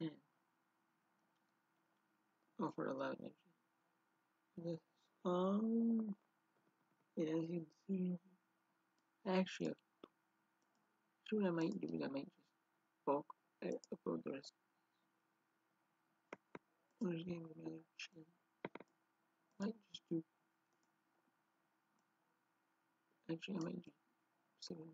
10. Offer allowed entry. Yeah, you can see actually what I might do I might just bulk I upload the rest. I'm just getting another chin. Might just do actually I might do seven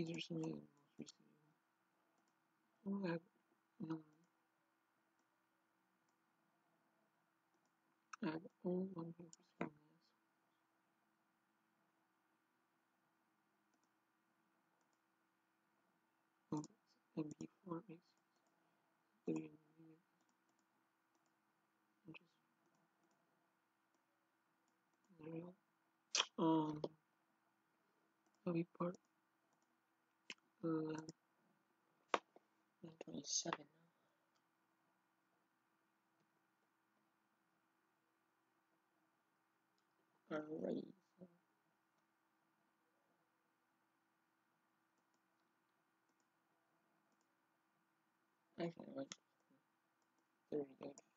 These are some of the most recent. Oh, I um, I have one this. Oh, it's MP4 makes three and just. Um, that'll be part uh, 127 now. Alright, I might 30 I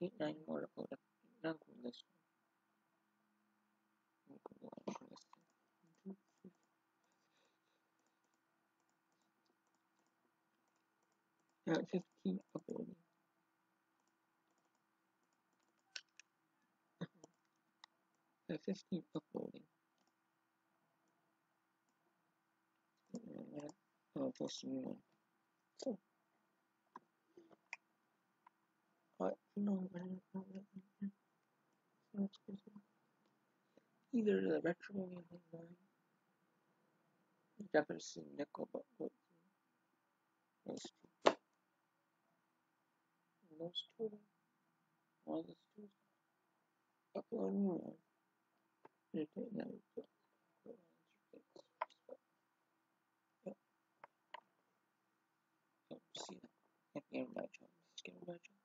one. 1, 2, 3, Now at 15 uploading. At 15 uploading. And I'll post a new one. So, uh, no, I don't know that one. So let's go to either the retro line. Jefferson Nickel, but what those two. Those two. One of those two. Upload new one. But, yep. So, see that. A badge on. Just badge on.